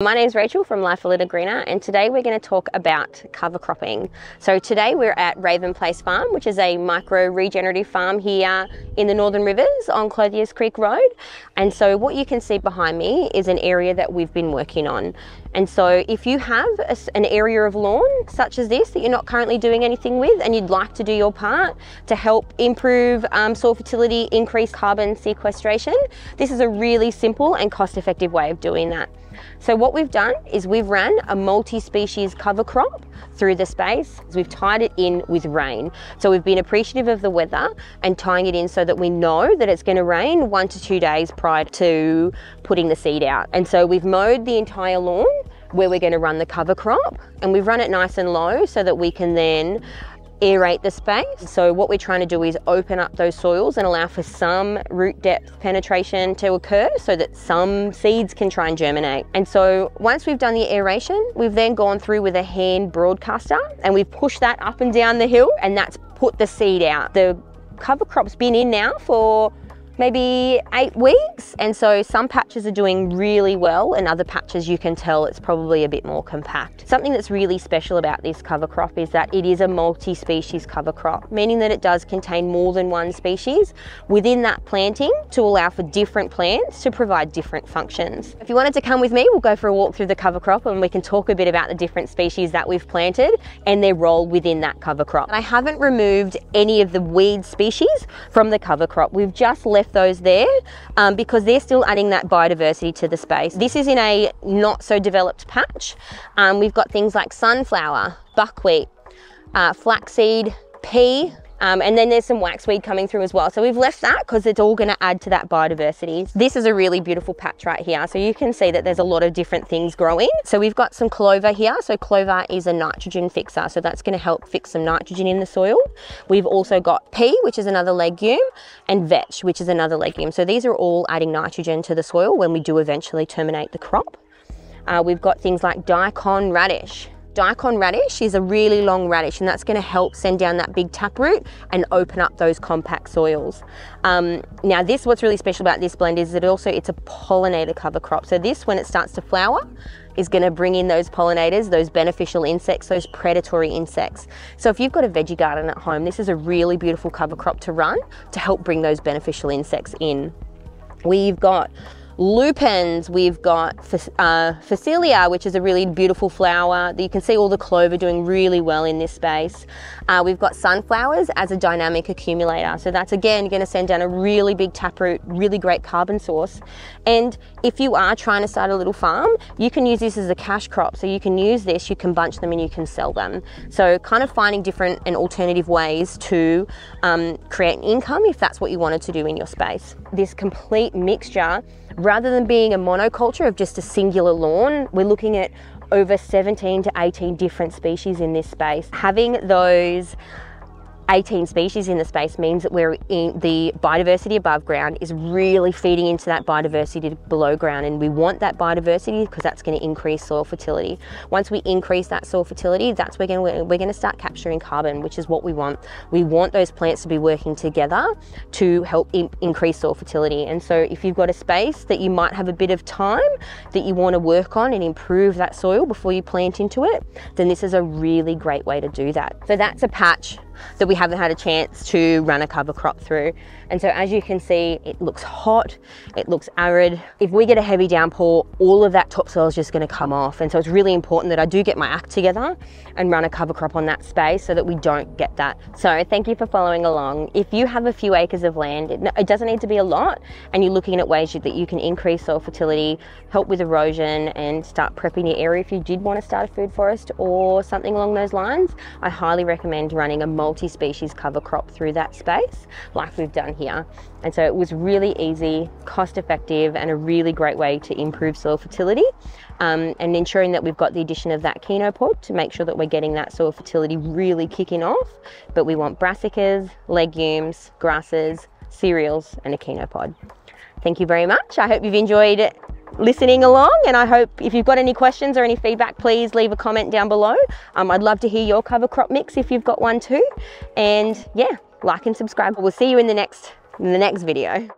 My name is Rachael from Life a Little Greener and today we're going to talk about cover cropping. So today we're at Raven Place Farm which is a micro regenerative farm here in the Northern Rivers on Clothiers Creek Road and so what you can see behind me is an area that we've been working on and so if you have a, an area of lawn such as this that you're not currently doing anything with and you'd like to do your part to help improve um, soil fertility, increase carbon sequestration, this is a really simple and cost effective way of doing that. So what we've done is we've ran a multi-species cover crop through the space. We've tied it in with rain. So we've been appreciative of the weather and tying it in so that we know that it's going to rain one to two days prior to putting the seed out. And so we've mowed the entire lawn where we're going to run the cover crop and we've run it nice and low so that we can then aerate the space. So what we're trying to do is open up those soils and allow for some root depth penetration to occur so that some seeds can try and germinate. And so once we've done the aeration, we've then gone through with a hand broadcaster and we've pushed that up and down the hill and that's put the seed out. The cover crop's been in now for maybe eight weeks. And so some patches are doing really well and other patches you can tell it's probably a bit more compact. Something that's really special about this cover crop is that it is a multi-species cover crop, meaning that it does contain more than one species within that planting to allow for different plants to provide different functions. If you wanted to come with me, we'll go for a walk through the cover crop and we can talk a bit about the different species that we've planted and their role within that cover crop. And I haven't removed any of the weed species from the cover crop. We've just left those there um, because they're still adding that biodiversity to the space. This is in a not so developed patch. Um, we've got things like sunflower, buckwheat, uh, flaxseed, pea, um, and then there's some waxweed coming through as well. So we've left that because it's all going to add to that biodiversity. This is a really beautiful patch right here. So you can see that there's a lot of different things growing. So we've got some clover here. So clover is a nitrogen fixer. So that's going to help fix some nitrogen in the soil. We've also got pea, which is another legume, and vetch, which is another legume. So these are all adding nitrogen to the soil when we do eventually terminate the crop. Uh, we've got things like daikon radish daikon radish is a really long radish and that's going to help send down that big taproot and open up those compact soils. Um, now this, what's really special about this blend is that also it's a pollinator cover crop. So this, when it starts to flower, is going to bring in those pollinators, those beneficial insects, those predatory insects. So if you've got a veggie garden at home, this is a really beautiful cover crop to run to help bring those beneficial insects in. We've got lupins, we've got uh, which is a really beautiful flower. You can see all the clover doing really well in this space. Uh, we've got sunflowers as a dynamic accumulator. So that's again going to send down a really big taproot, really great carbon source. And if you are trying to start a little farm, you can use this as a cash crop. So you can use this, you can bunch them and you can sell them. So kind of finding different and alternative ways to um, create income if that's what you wanted to do in your space. This complete mixture Rather than being a monoculture of just a singular lawn, we're looking at over 17 to 18 different species in this space. Having those 18 species in the space means that we're in the biodiversity above ground is really feeding into that biodiversity below ground and we want that biodiversity because that's going to increase soil fertility. Once we increase that soil fertility, that's we're going we're going to start capturing carbon, which is what we want. We want those plants to be working together to help in increase soil fertility. And so if you've got a space that you might have a bit of time that you want to work on and improve that soil before you plant into it, then this is a really great way to do that. So that's a patch that we haven't had a chance to run a cover crop through. And so as you can see, it looks hot, it looks arid. If we get a heavy downpour, all of that topsoil is just gonna come off. And so it's really important that I do get my act together and run a cover crop on that space so that we don't get that. So thank you for following along. If you have a few acres of land, it, doesn't need to be a lot, and you're looking at ways that you can increase soil fertility, help with erosion, and start prepping your area if you did want to start a food forest or something along those lines, I highly recommend running a multi-species cover crop through that space like we've done here. And so it was really easy, cost effective, and a really great way to improve soil fertility. Um, and ensuring that we've got the addition of that chenopod to make sure that we're getting that soil fertility really kicking off. But we want brassicas, legumes, grasses, cereals, and a chenopod. Thank you very much. I hope you've enjoyed listening along and I hope if you've got any questions or any feedback please leave a comment down below. Um, I'd love to hear your cover crop mix if you've got one too. And yeah like and subscribe. We'll see you in the next in the next video